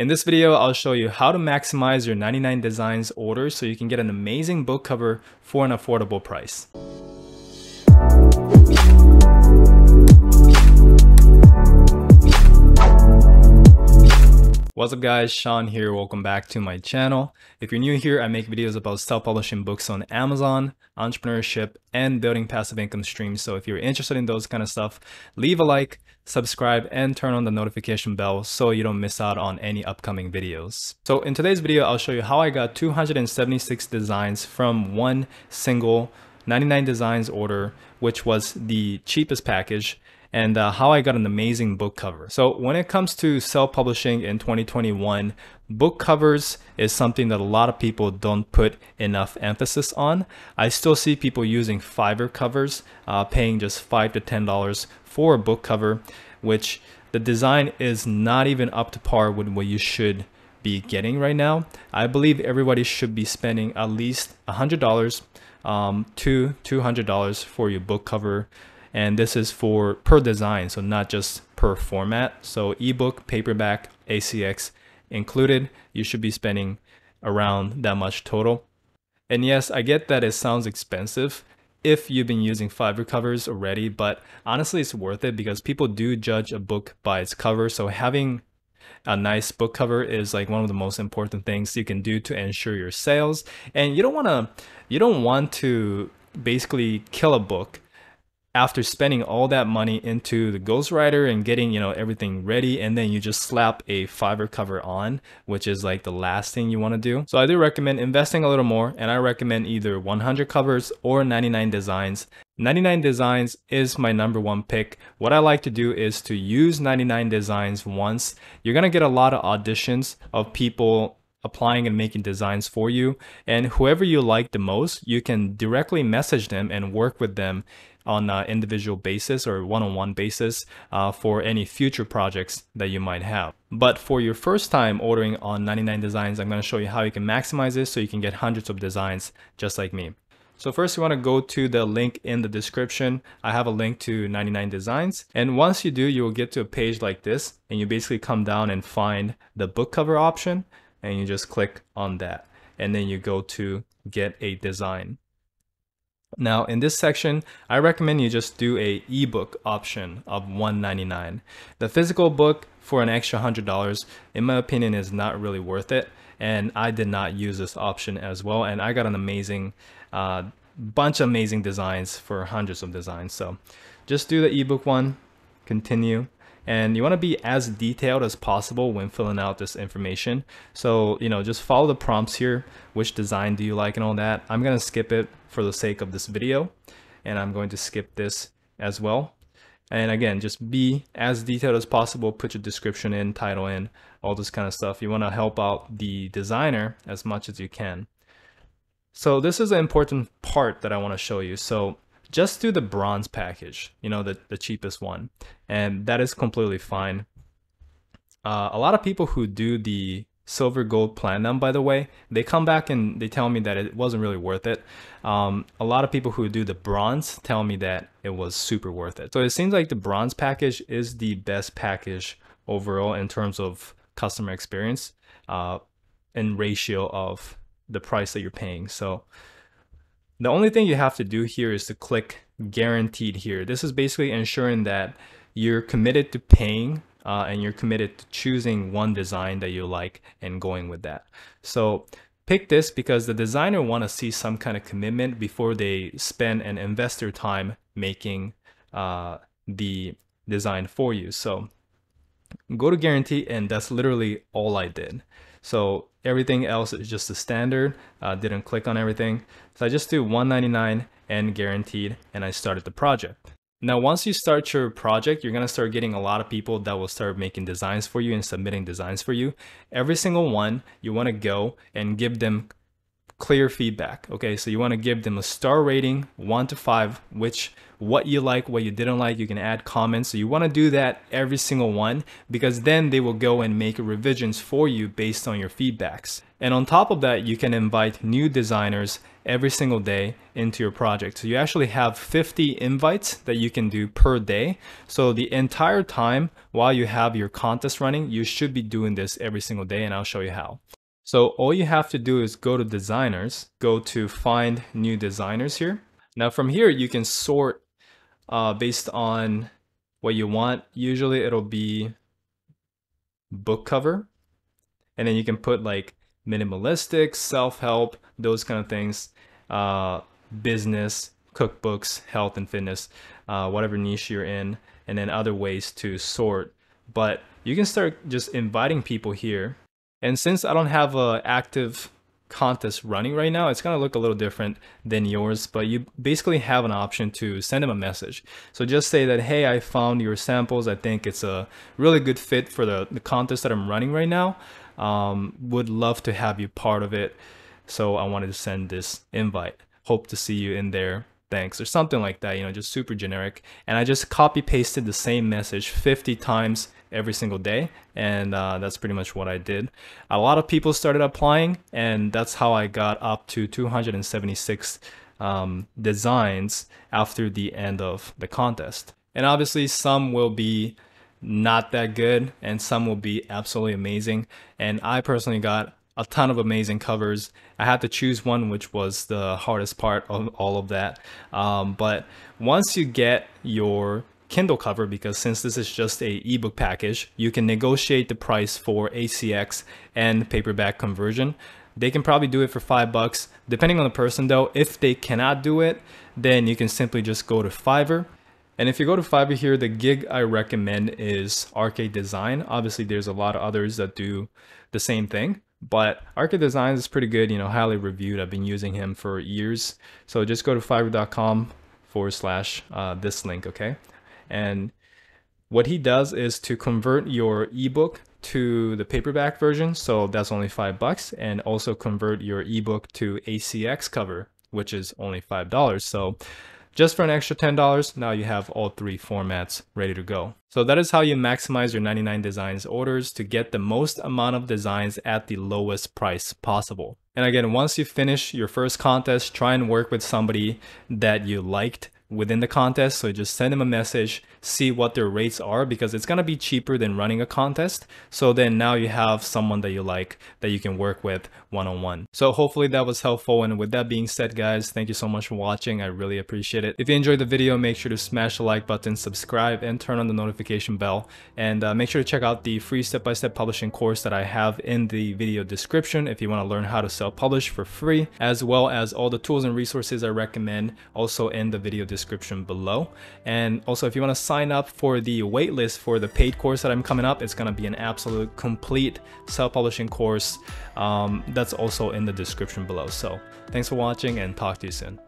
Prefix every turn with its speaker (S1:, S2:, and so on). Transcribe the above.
S1: In this video, I'll show you how to maximize your 99 Designs order so you can get an amazing book cover for an affordable price. What's up guys, Sean here, welcome back to my channel. If you're new here, I make videos about self-publishing books on Amazon, entrepreneurship, and building passive income streams. So if you're interested in those kind of stuff, leave a like, subscribe, and turn on the notification bell so you don't miss out on any upcoming videos. So in today's video, I'll show you how I got 276 designs from one single 99 designs order, which was the cheapest package and uh, how I got an amazing book cover. So when it comes to self-publishing in 2021, book covers is something that a lot of people don't put enough emphasis on. I still see people using Fiverr covers, uh, paying just five to ten dollars for a book cover, which the design is not even up to par with what you should be getting right now. I believe everybody should be spending at least a $100 um, to $200 for your book cover and this is for per design so not just per format so ebook paperback acx included you should be spending around that much total and yes i get that it sounds expensive if you've been using Fiverr covers already, but honestly, it's worth it because people do judge a book by its cover. So having a nice book cover is like one of the most important things you can do to ensure your sales. And you don't want to, you don't want to basically kill a book after spending all that money into the Ghost ghostwriter and getting you know everything ready and then you just slap a Fiverr cover on which is like the last thing you want to do. So i do recommend investing a little more and i recommend either 100 covers or 99 designs. 99 designs is my number one pick. What i like to do is to use 99 designs once. You're gonna get a lot of auditions of people applying and making designs for you and whoever you like the most you can directly message them and work with them on an individual basis or one-on-one basis uh, for any future projects that you might have. But for your first time ordering on 99 Designs, I'm going to show you how you can maximize this so you can get hundreds of designs just like me. So first you want to go to the link in the description. I have a link to 99 Designs. And once you do, you will get to a page like this and you basically come down and find the book cover option and you just click on that. And then you go to get a design. Now in this section, I recommend you just do a ebook option of 199. The physical book for an extra $100, in my opinion, is not really worth it. And I did not use this option as well. And I got an amazing uh, bunch of amazing designs for hundreds of designs. So just do the ebook one, continue and you want to be as detailed as possible when filling out this information. So, you know, just follow the prompts here. Which design do you like and all that? I'm going to skip it for the sake of this video and I'm going to skip this as well. And again, just be as detailed as possible, put your description in, title in, all this kind of stuff. You want to help out the designer as much as you can. So this is an important part that I want to show you. So just do the bronze package, you know, the, the cheapest one. And that is completely fine. Uh, a lot of people who do the silver gold platinum by the way they come back and they tell me that it wasn't really worth it um, a lot of people who do the bronze tell me that it was super worth it so it seems like the bronze package is the best package overall in terms of customer experience uh, in ratio of the price that you're paying so the only thing you have to do here is to click guaranteed here. This is basically ensuring that you're committed to paying uh, and you're committed to choosing one design that you like and going with that. So pick this because the designer want to see some kind of commitment before they spend and invest their time making uh, the design for you. So go to guarantee and that's literally all I did. So everything else is just the standard. Uh, didn't click on everything. So I just do 199 and guaranteed and I started the project. Now, once you start your project, you're going to start getting a lot of people that will start making designs for you and submitting designs for you. Every single one, you want to go and give them clear feedback. Okay, so you want to give them a star rating, one to five, which what you like, what you didn't like. You can add comments. So you want to do that every single one because then they will go and make revisions for you based on your feedbacks. And on top of that, you can invite new designers every single day into your project. So you actually have 50 invites that you can do per day. So the entire time while you have your contest running, you should be doing this every single day and I'll show you how. So all you have to do is go to designers, go to find new designers here. Now from here, you can sort uh, based on what you want. Usually it'll be book cover. And then you can put like minimalistic, self-help, those kind of things, uh, business, cookbooks, health and fitness, uh, whatever niche you're in, and then other ways to sort. But you can start just inviting people here. And since I don't have a active contest running right now, it's going to look a little different than yours, but you basically have an option to send them a message. So just say that, hey, I found your samples. I think it's a really good fit for the, the contest that I'm running right now. Um, would love to have you part of it. So I wanted to send this invite. Hope to see you in there. Thanks, or something like that, you know, just super generic. And I just copy pasted the same message 50 times every single day. And uh, that's pretty much what I did. A lot of people started applying, and that's how I got up to 276 um, designs after the end of the contest. And obviously, some will be not that good, and some will be absolutely amazing. And I personally got a ton of amazing covers. I had to choose one, which was the hardest part of all of that. Um, but once you get your Kindle cover because since this is just a ebook package, you can negotiate the price for ACX and paperback conversion. They can probably do it for five bucks. Depending on the person though, if they cannot do it, then you can simply just go to Fiverr. And if you go to Fiverr here, the gig I recommend is Arcade Design. Obviously, there's a lot of others that do the same thing, but Arcade Design is pretty good, you know, highly reviewed. I've been using him for years. So just go to fiverr.com forward slash uh, this link, okay? And what he does is to convert your ebook to the paperback version, so that's only five bucks, and also convert your ebook to ACX cover, which is only five dollars. So just for an extra $10, now you have all three formats ready to go. So that is how you maximize your 99 Designs orders to get the most amount of designs at the lowest price possible. And again, once you finish your first contest, try and work with somebody that you liked within the contest. So just send them a message, see what their rates are because it's going to be cheaper than running a contest. So then now you have someone that you like that you can work with one-on-one. -on -one. So hopefully that was helpful. And with that being said, guys, thank you so much for watching. I really appreciate it. If you enjoyed the video, make sure to smash the like button, subscribe, and turn on the notification bell. And uh, make sure to check out the free step-by-step -step publishing course that I have in the video description if you want to learn how to self-publish for free, as well as all the tools and resources I recommend also in the video description below. And also if you want to sign up for the waitlist for the paid course that I'm coming up, it's going to be an absolute complete self-publishing course um, that's also in the description below. So thanks for watching and talk to you soon.